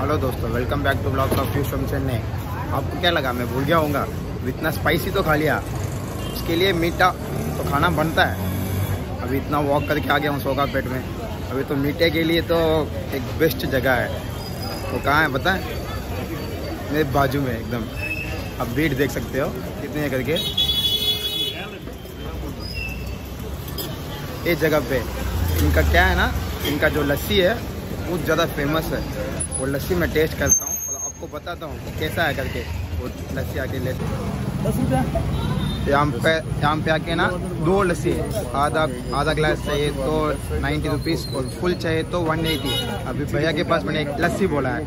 Hello दोस्तों welcome back to blog of fuse from Chennai आपको क्या लगा, मैं भूल गया होऊँगा? इतना स्पाइसी तो खा लिया। उसके लिए मीठा तो खाना बनता है। अभी इतना वॉक करके आ गया हूँ सोगा पेट में। अभी तो मीठे के लिए तो एक बेस्ट जगह है। वो तो कहाँ है है? मेरे बाजू में एकदम। अब भीड़ देख सकते हो कितने है करके। इस जगह पे। इनका क्या है ना इनका जो लस्सी है वो ज़्यादा फ़ेमस है। वो लस्सी मैं टेस्ट करता हूँ और आपको बताता हूँ कैसा है करके वो लस्सी आके लेते यहाँ पे यहाँ पे आके ना दो लस्सी आधा आधा ग्लास चाहिए तो नाइन्टी रुपीज़ और फुल चाहिए तो वन एटी अभी भैया के पास मैंने एक लस्सी बोला है।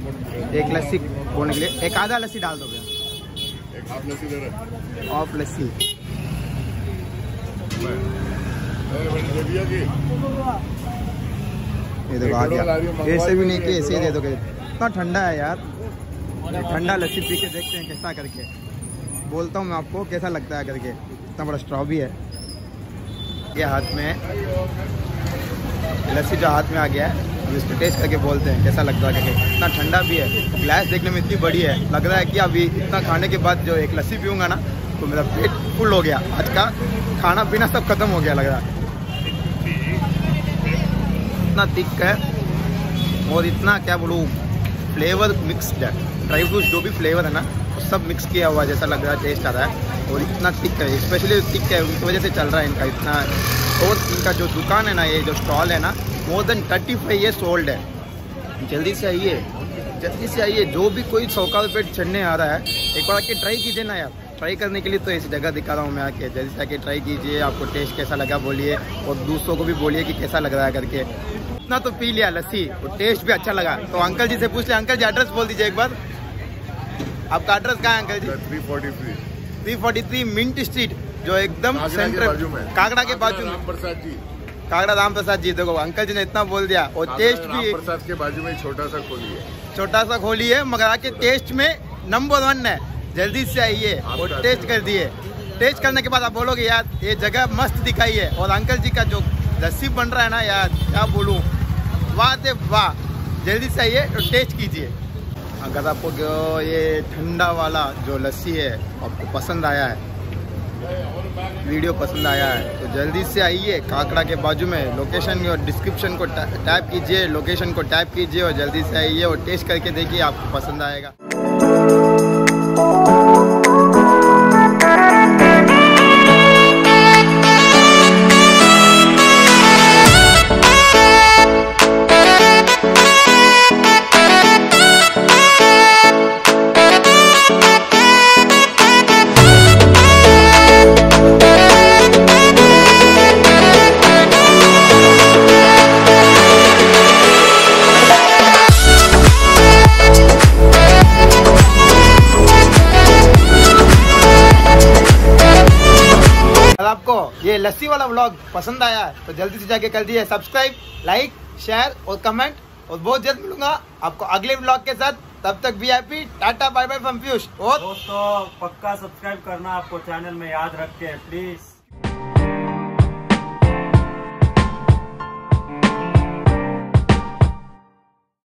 एक लस्सी बोलने के लिए एक आधा लस्सी डाल दो हाफ़ लस्सी दे रहे ऑफ़ लस्सी दे दिया कि। ये देखो आ गया। ऐसे भी नहीं कि ऐसे ही दे दोगे। इतना ठंडा है यार। ठंडा लस्सी पी के देखते हैं कैसा करके। बोलता हूँ मैं आपको कैसा लगता है करके। इतना बड़ा स्ट्रॉ भी है। ये हाथ में लस्सी जो हाथ में आ गया है। इसको टेस्ट करके बोलते हैं, कैसा लगता है करके। इतना ठंडा भी है ग्लास देखने में इतनी बड़ी है, लग रहा है कि अभी इतना खाने के बाद जो एक लस्सी पीऊँगा ना तो मेरा पेट फुल हो गया। आज का खाना पीना सब खत्म हो गया लग रहा है। इतना थिक है और इतना, क्या बोलूँ फ्लेवर मिक्सड है। ड्राई फ्रूट जो भी फ्लेवर है ना सब मिक्स किया हुआ जैसा लग रहा है टेस्ट आ रहा है। और इतना थिक है स्पेशली थिक है, उनकी वजह से चल रहा है इनका इतना। और इनका जो दुकान है ना, ये जो स्टॉल है ना more than thirty five years old है। जल्दी से आइए। जल्दी से आइए। जो भी कोई सौका पेट चढ़ने आ रहा है एक बार आके ट्राई कीजिए ना यार। ट्राई करने के लिए तो ऐसी जगह दिखा रहा हूँ मैं आके। जल्दी से आके ट्राई कीजिए। आपको टेस्ट कैसा लगा बोलिए। और दूसरों को भी बोलिए कि कैसा लग रहा है करके। इतना तो पी लिया लस्सी। और टेस्ट भी अच्छा लगा। तो अंकल जी से पूछ लिया अंकल जी एड्रेस बोल दीजिए एक बार। आपका एड्रेस कहाँ है uncle ji? Three forty three three forty three mint street जो एकदम सेंटर कागड़ा के बाजू में। कागड़ा राम प्रसाद जी देखो अंकल जी ने इतना बोल दिया। और टेस्ट भी प्रसाद के बाजू में छोटा सा खोली है। छोटा सा खोली है मगर आके टेस्ट में नंबर वन है। जल्दी से आइए और टेस्ट कर दिए। टेस्ट करने के बाद आप बोलोगे यार ये जगह मस्त दिखाई है। और अंकल जी का जो लस्सी बन रहा है ना यार क्या बोलूँ? वाह ते वाह। जल्दी से आइए और टेस्ट कीजिए। अगर आपको ये ठंडा वाला जो लस्सी है आपको पसंद आया है वीडियो पसंद आया है तो जल्दी से आइए काकड़ा के बाजू में। लोकेशन और डिस्क्रिप्शन को टाइप कीजिए लोकेशन को टाइप कीजिए और जल्दी से आइए और टेस्ट करके देखिए आपको पसंद आएगा। ये लस्सी वाला व्लॉग पसंद आया तो जल्दी से जाके कर दिए सब्सक्राइब लाइक शेयर और कमेंट और बहुत जल्द मिलूँगा आपको अगले ब्लॉग के साथ। तब तक we I tata bye bye from और दोस्तों, पक्का सब्सक्राइब करना आपको चैनल में याद रख के प्लीज़